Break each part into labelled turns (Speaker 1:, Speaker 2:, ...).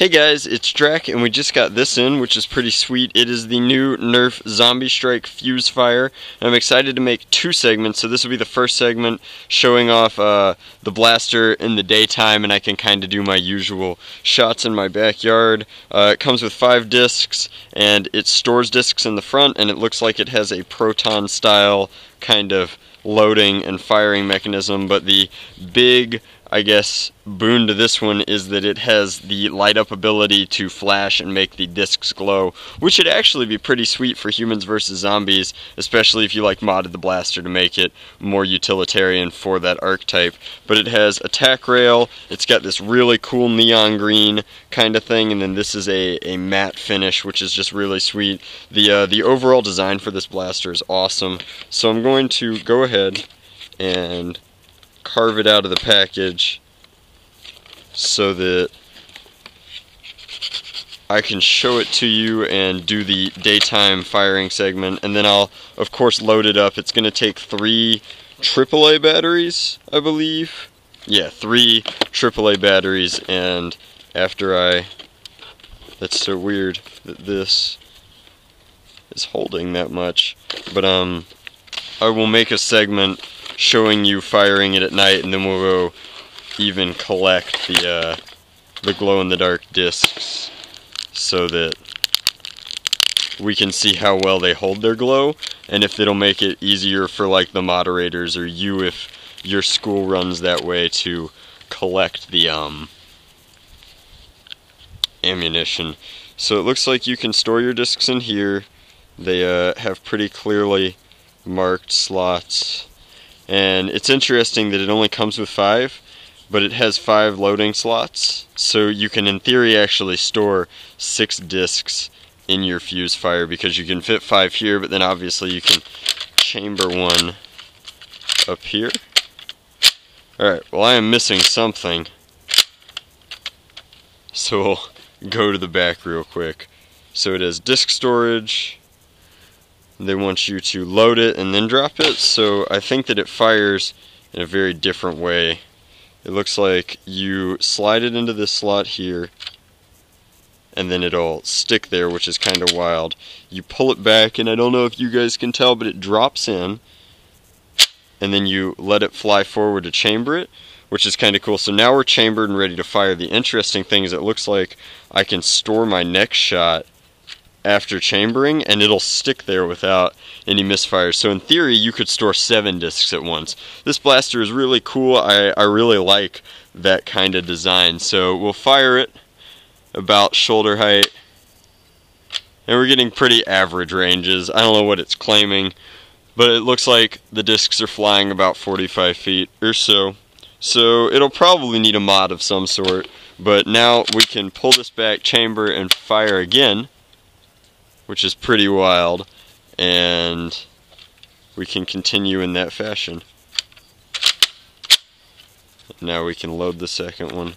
Speaker 1: Hey guys, it's Drac, and we just got this in, which is pretty sweet. It is the new Nerf Zombie Strike Fuse Fire, I'm excited to make two segments. So this will be the first segment showing off uh, the blaster in the daytime, and I can kind of do my usual shots in my backyard. Uh, it comes with five discs, and it stores discs in the front, and it looks like it has a proton style kind of loading and firing mechanism, but the big I guess, boon to this one is that it has the light up ability to flash and make the discs glow, which should actually be pretty sweet for humans versus zombies, especially if you like modded the blaster to make it more utilitarian for that archetype. But it has a tac rail, it's got this really cool neon green kind of thing, and then this is a, a matte finish, which is just really sweet. The, uh, the overall design for this blaster is awesome, so I'm going to go ahead and carve it out of the package so that I can show it to you and do the daytime firing segment and then I'll of course load it up. It's going to take three AAA batteries I believe. Yeah, three AAA batteries and after I that's so weird that this is holding that much but um I will make a segment showing you firing it at night, and then we'll go even collect the uh, the glow-in-the-dark discs so that we can see how well they hold their glow, and if it'll make it easier for like the moderators or you if your school runs that way to collect the um, ammunition. So it looks like you can store your discs in here. They uh, have pretty clearly marked slots and it's interesting that it only comes with five, but it has five loading slots. So you can, in theory, actually store six discs in your fuse fire because you can fit five here, but then obviously you can chamber one up here. Alright, well I am missing something. So we'll go to the back real quick. So it has disk storage, they want you to load it and then drop it. So I think that it fires in a very different way. It looks like you slide it into this slot here and then it'll stick there which is kind of wild. You pull it back and I don't know if you guys can tell but it drops in and then you let it fly forward to chamber it which is kind of cool. So now we're chambered and ready to fire. The interesting thing is it looks like I can store my next shot after chambering and it'll stick there without any misfires. So in theory, you could store seven discs at once. This blaster is really cool. I, I really like that kind of design. So we'll fire it about shoulder height. And we're getting pretty average ranges. I don't know what it's claiming, but it looks like the discs are flying about 45 feet or so. So it'll probably need a mod of some sort. But now we can pull this back chamber and fire again which is pretty wild, and we can continue in that fashion. Now we can load the second one.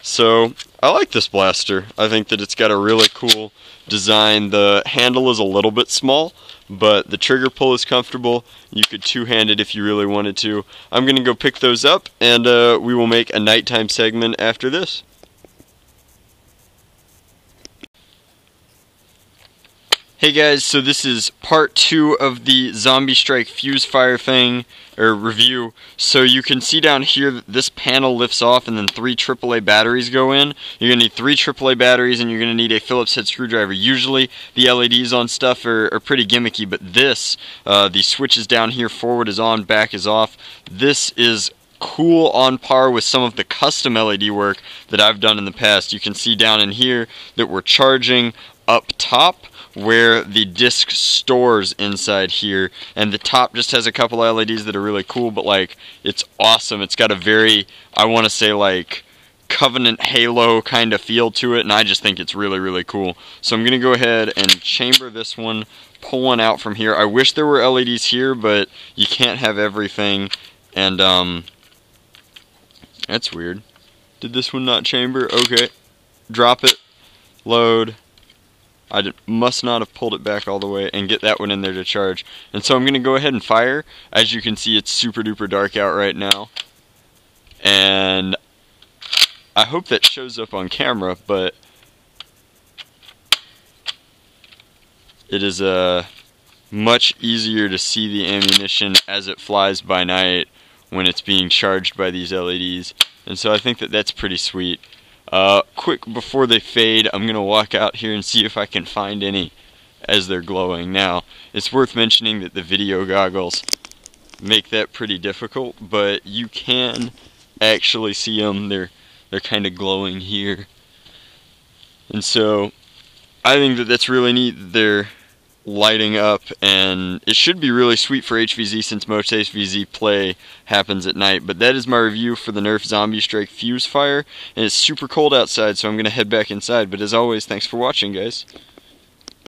Speaker 1: So, I like this blaster. I think that it's got a really cool design. The handle is a little bit small, but the trigger pull is comfortable. You could two-hand it if you really wanted to. I'm going to go pick those up, and uh, we will make a nighttime segment after this. Hey guys, so this is part two of the Zombie Strike Fuse Fire thing, or review. So you can see down here that this panel lifts off and then three AAA batteries go in. You're going to need three AAA batteries and you're going to need a Phillips head screwdriver. Usually the LEDs on stuff are, are pretty gimmicky, but this, uh, the switches down here, forward is on, back is off. This is cool on par with some of the custom LED work that I've done in the past. You can see down in here that we're charging up top where the disc stores inside here. And the top just has a couple LEDs that are really cool but like it's awesome. It's got a very I want to say like Covenant Halo kind of feel to it and I just think it's really really cool. So I'm gonna go ahead and chamber this one pull one out from here. I wish there were LEDs here but you can't have everything and um that's weird. Did this one not chamber? Okay. Drop it. Load I must not have pulled it back all the way and get that one in there to charge. And so I'm going to go ahead and fire. As you can see, it's super duper dark out right now. and I hope that shows up on camera, but it is uh, much easier to see the ammunition as it flies by night when it's being charged by these LEDs. And so I think that that's pretty sweet. Uh, quick before they fade, I'm going to walk out here and see if I can find any as they're glowing. Now, it's worth mentioning that the video goggles make that pretty difficult, but you can actually see them. They're, they're kind of glowing here. And so, I think that that's really neat. They're lighting up and it should be really sweet for HVZ since most HVZ play happens at night. But that is my review for the Nerf Zombie Strike Fuse Fire and it's super cold outside so I'm gonna head back inside. But as always thanks for watching guys